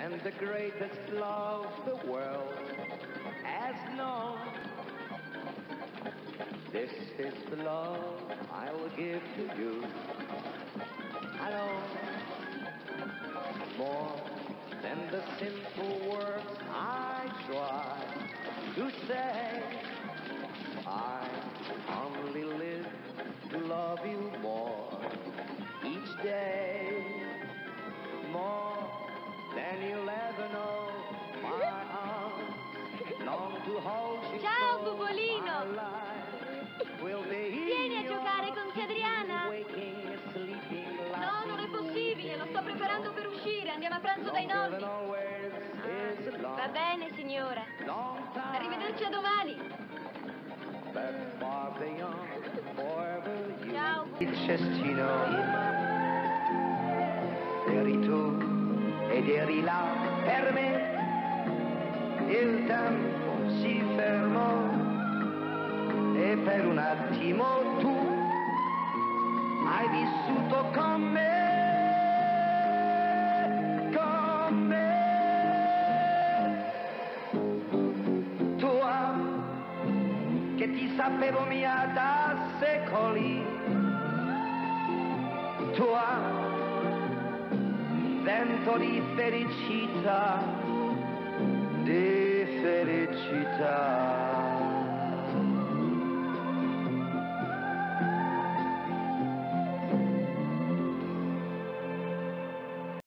than the greatest love the world has known. This is the love I will give to you. Alone, more than the simple words I try to say. I Ciao, Bubolino. Vieni a giocare con zia Adriana. No, non è possibile, lo sto preparando per uscire, andiamo a pranzo dai nonni. always is a long, Va bene, signora. Arrivederci a domani. Ciao. Il cestino eri tu ed eri là per me. Il tempo si fermò e per un attimo tu hai vissuto con me, con me. Tua che ti sapevo mia da secoli. Tua vento di felicità, di felicità.